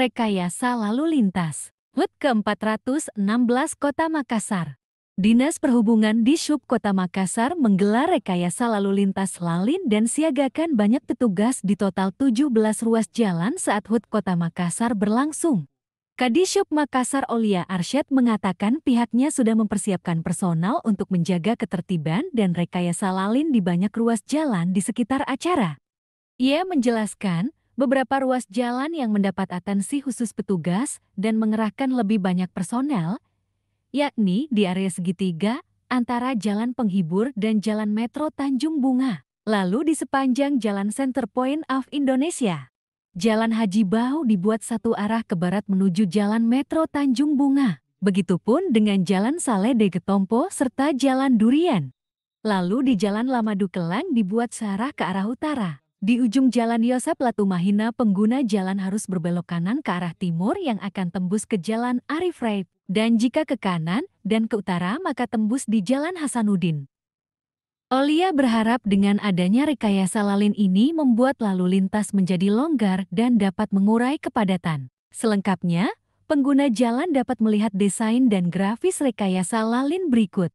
Rekayasa Lalu Lintas HUT ke-416 Kota Makassar Dinas Perhubungan di Shub Kota Makassar menggelar rekayasa lalu lintas lalin dan siagakan banyak petugas di total 17 ruas jalan saat HUT Kota Makassar berlangsung. Kadishub Makassar Olia Arsyad mengatakan pihaknya sudah mempersiapkan personal untuk menjaga ketertiban dan rekayasa lalin di banyak ruas jalan di sekitar acara. Ia menjelaskan, beberapa ruas jalan yang mendapat atensi khusus petugas dan mengerahkan lebih banyak personel, yakni di area segitiga antara Jalan Penghibur dan Jalan Metro Tanjung Bunga, lalu di sepanjang Jalan Center Point of Indonesia. Jalan Haji Bau dibuat satu arah ke barat menuju Jalan Metro Tanjung Bunga. Begitupun dengan Jalan Saleh de Getompo serta Jalan Durian. Lalu di Jalan Lamadu Kelang dibuat searah ke arah utara. Di ujung Jalan Yosep Latumahina, pengguna jalan harus berbelok kanan ke arah timur yang akan tembus ke Jalan Arif Raid, dan jika ke kanan dan ke utara maka tembus di Jalan Hasanuddin. Olia berharap dengan adanya rekayasa lalin ini membuat lalu lintas menjadi longgar dan dapat mengurai kepadatan. Selengkapnya, pengguna jalan dapat melihat desain dan grafis rekayasa lalin berikut.